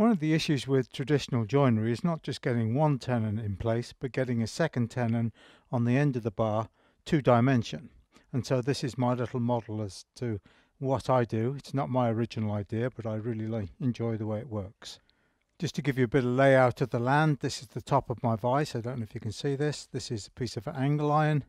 One of the issues with traditional joinery is not just getting one tenon in place, but getting a second tenon on the end of the bar, two dimension. And so this is my little model as to what I do. It's not my original idea, but I really like, enjoy the way it works. Just to give you a bit of layout of the land, this is the top of my vise. I don't know if you can see this. This is a piece of angle iron.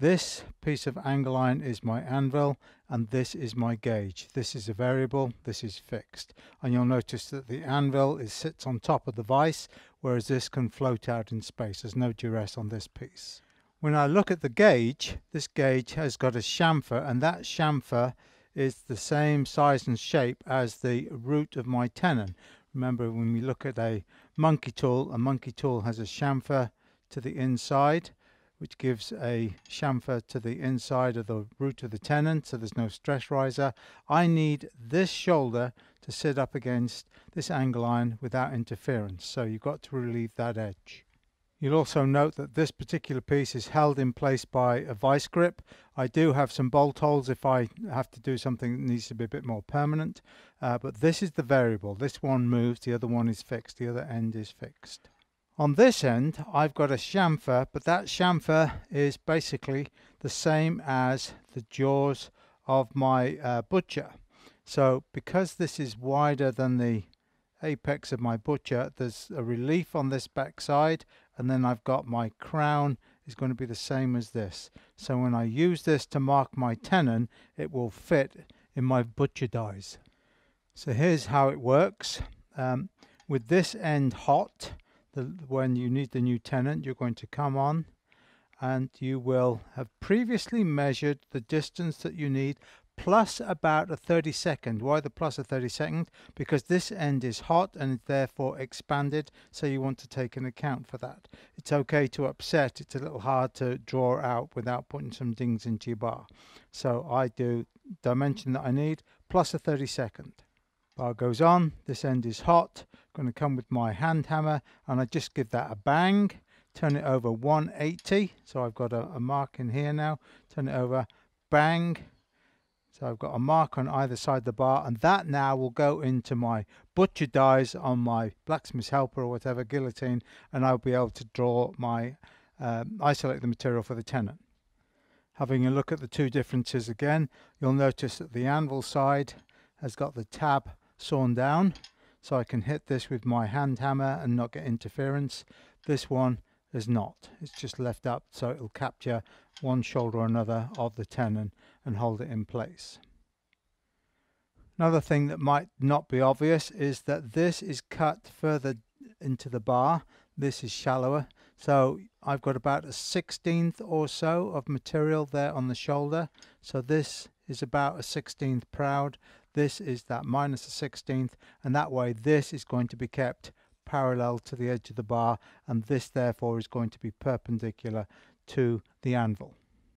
This piece of angle iron is my anvil and this is my gauge. This is a variable, this is fixed. And you'll notice that the anvil is, sits on top of the vise whereas this can float out in space. There's no duress on this piece. When I look at the gauge, this gauge has got a chamfer and that chamfer is the same size and shape as the root of my tenon. Remember when we look at a monkey tool, a monkey tool has a chamfer to the inside which gives a chamfer to the inside of the root of the tenon so there's no stress riser. I need this shoulder to sit up against this angle iron without interference so you've got to relieve that edge. You'll also note that this particular piece is held in place by a vice grip. I do have some bolt holes if I have to do something that needs to be a bit more permanent, uh, but this is the variable. This one moves, the other one is fixed, the other end is fixed. On this end, I've got a chamfer, but that chamfer is basically the same as the jaws of my uh, butcher. So because this is wider than the apex of my butcher, there's a relief on this back side, and then I've got my crown is going to be the same as this. So when I use this to mark my tenon, it will fit in my butcher dies. So here's how it works. Um, with this end hot, the, when you need the new tenon, you're going to come on and you will have previously measured the distance that you need plus about a 30 second. Why the plus a 30 second? Because this end is hot and therefore expanded, so you want to take an account for that. It's okay to upset, it's a little hard to draw out without putting some dings into your bar. So I do dimension that I need plus a 30 second. Bar goes on, this end is hot, going to come with my hand hammer and I just give that a bang, turn it over 180, so I've got a, a mark in here now, turn it over, bang, so I've got a mark on either side of the bar and that now will go into my butcher dies on my blacksmith's helper or whatever guillotine and I'll be able to draw my, um, isolate the material for the tenon. Having a look at the two differences again, you'll notice that the anvil side has got the tab sawn down so I can hit this with my hand hammer and not get interference. This one is not. It's just left up so it'll capture one shoulder or another of the tenon and hold it in place. Another thing that might not be obvious is that this is cut further into the bar. This is shallower. So I've got about a sixteenth or so of material there on the shoulder. So this is about a sixteenth proud. This is that minus a sixteenth and that way this is going to be kept parallel to the edge of the bar and this therefore is going to be perpendicular to the anvil.